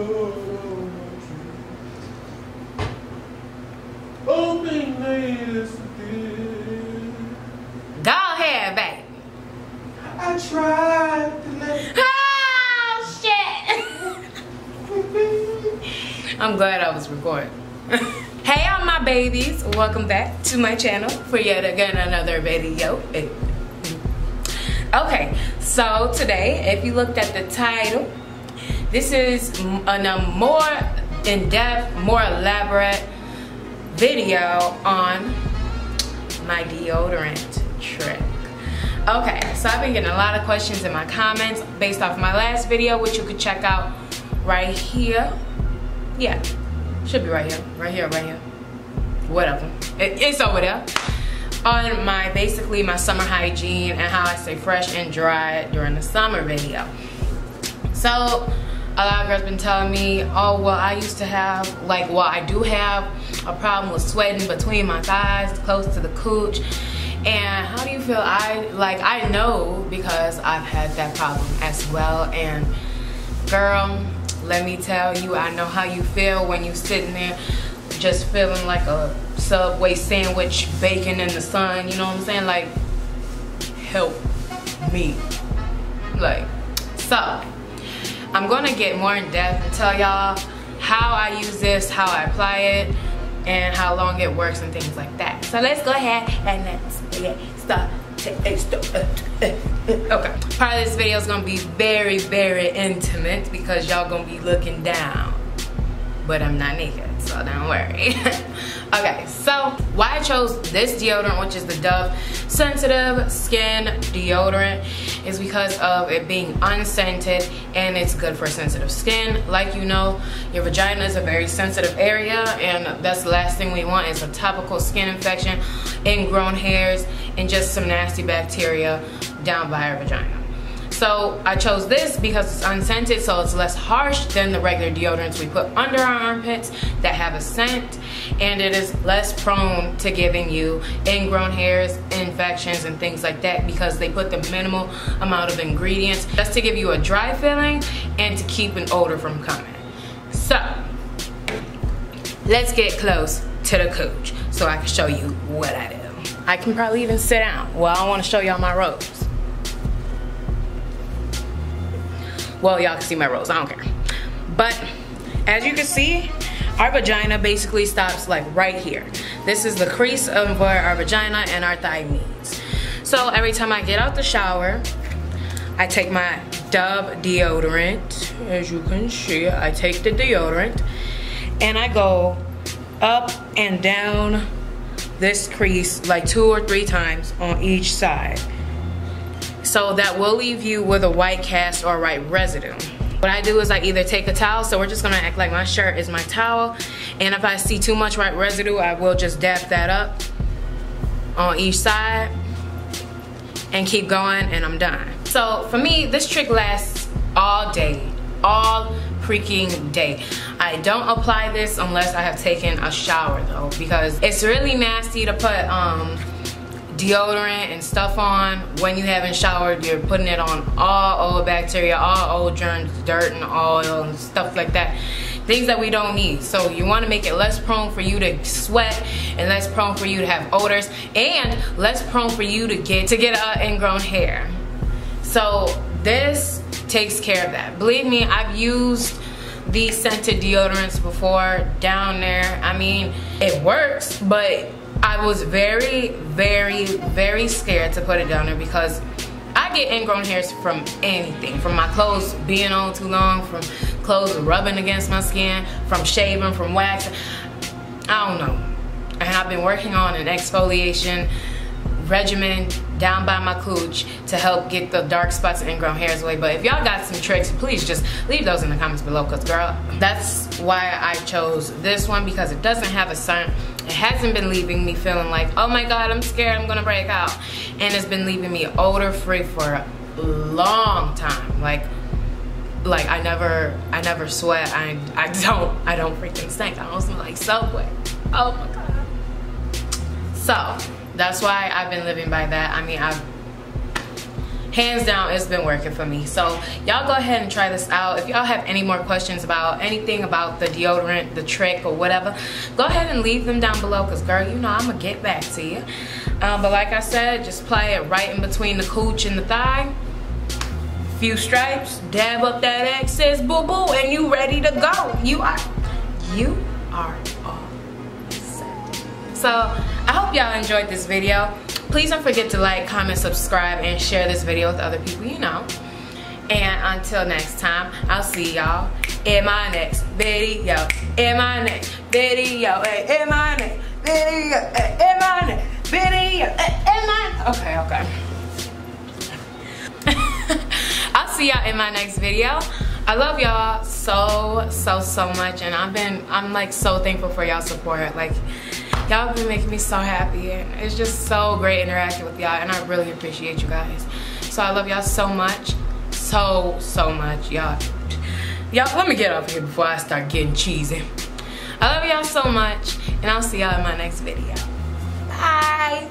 Go ahead, baby. I tried to let Oh, shit. I'm glad I was recording. hey, all my babies. Welcome back to my channel for yet again another video. Okay, so today, if you looked at the title, this is a um, more in-depth, more elaborate video on my deodorant trick. Okay, so I've been getting a lot of questions in my comments based off my last video, which you could check out right here. Yeah, should be right here, right here, right here. Whatever, it, it's over there. On my, basically my summer hygiene and how I stay fresh and dry during the summer video. So, a lot of girls been telling me, oh, well, I used to have, like, well, I do have a problem with sweating between my thighs, close to the cooch. And how do you feel? I, like, I know because I've had that problem as well. And girl, let me tell you, I know how you feel when you're sitting there just feeling like a Subway sandwich baking in the sun, you know what I'm saying? Like, help me. Like, so, I'm gonna get more in depth and tell y'all how I use this, how I apply it, and how long it works and things like that. So let's go ahead and let's get started. Okay, part of this video is gonna be very, very intimate because y'all gonna be looking down. But I'm not naked, so don't worry. okay, so why I chose this deodorant, which is the Dove Sensitive Skin Deodorant, is because of it being unscented and it's good for sensitive skin. Like you know, your vagina is a very sensitive area and that's the last thing we want is a topical skin infection, ingrown hairs, and just some nasty bacteria down by our vagina. So I chose this because it's unscented, so it's less harsh than the regular deodorants we put under our armpits that have a scent, and it is less prone to giving you ingrown hairs, infections, and things like that because they put the minimal amount of ingredients just to give you a dry feeling and to keep an odor from coming. So, let's get close to the cooch so I can show you what I do. I can probably even sit down. Well, I want to show y'all my robes. Well, y'all can see my rose, I don't care. But as you can see, our vagina basically stops like right here. This is the crease of where our vagina and our thigh meets. So every time I get out the shower, I take my Dove deodorant. As you can see, I take the deodorant and I go up and down this crease like two or three times on each side. So that will leave you with a white cast or white residue. What I do is I either take a towel, so we're just gonna act like my shirt is my towel, and if I see too much white residue, I will just dab that up on each side and keep going and I'm done. So for me, this trick lasts all day, all freaking day. I don't apply this unless I have taken a shower though, because it's really nasty to put um, deodorant and stuff on. When you haven't showered you're putting it on all old bacteria all old germs dirt and oil and stuff like that. Things that we don't need. So you want to make it less prone for you to sweat and less prone for you to have odors and less prone for you to get to get uh, ingrown hair. So this takes care of that. Believe me I've used these scented deodorants before down there. I mean it works but I was very, very, very scared to put it down there because I get ingrown hairs from anything. From my clothes being on too long, from clothes rubbing against my skin, from shaving, from waxing. I don't know. And I've been working on an exfoliation regimen down by my cooch to help get the dark spots and ingrown hairs away. But if y'all got some tricks, please just leave those in the comments below because girl, that's why I chose this one because it doesn't have a scent. Hasn't been leaving me feeling like, oh my God, I'm scared I'm gonna break out. And it's been leaving me odor free for a long time. Like, like I never, I never sweat. I, I don't, I don't freaking stink. I don't smell like Subway. Oh my God. So, that's why I've been living by that. I mean, I've hands down it's been working for me. So y'all go ahead and try this out. If y'all have any more questions about anything about the deodorant the trick or whatever go ahead and leave them down below because girl you know i'm gonna get back to you um, but like i said just play it right in between the cooch and the thigh. Few stripes dab up that excess boo boo and you ready to go. You are you are all set. So i hope y'all enjoyed this video Please don't forget to like, comment, subscribe, and share this video with other people you know. And until next time, I'll see y'all in my next video. In my next video. In my next video. In my next video. In my okay, okay. I'll see y'all in my next video. I love y'all so, so, so much. And I've been, I'm like so thankful for y'all support. Like, y'all been making me so happy and it's just so great interacting with y'all and I really appreciate you guys. So I love y'all so much, so, so much, y'all. Y'all, let me get off here before I start getting cheesy. I love y'all so much and I'll see y'all in my next video. Bye.